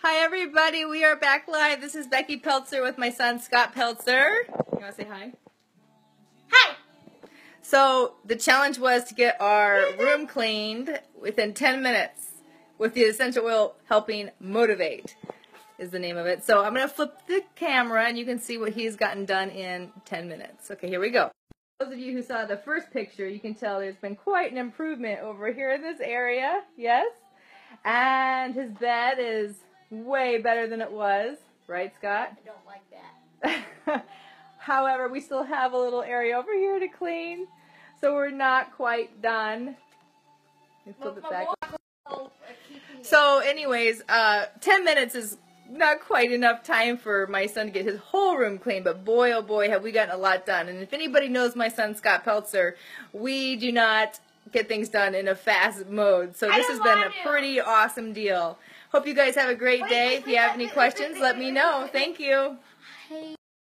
Hi everybody, we are back live. This is Becky Peltzer with my son Scott Peltzer. You want to say hi? Hi. So the challenge was to get our room cleaned within 10 minutes with the essential oil helping motivate is the name of it. So I'm going to flip the camera and you can see what he's gotten done in 10 minutes. Okay, here we go. Those of you who saw the first picture, you can tell there's been quite an improvement over here in this area. Yes? And his bed is way better than it was. Right, Scott? I don't like that. However, we still have a little area over here to clean, so we're not quite done. Back. So, anyways, uh, 10 minutes is not quite enough time for my son to get his whole room clean, but boy, oh boy, have we gotten a lot done. And if anybody knows my son, Scott Peltzer, we do not get things done in a fast mode. So this has been a pretty awesome deal. Hope you guys have a great day. If you have any questions, let me know. Thank you.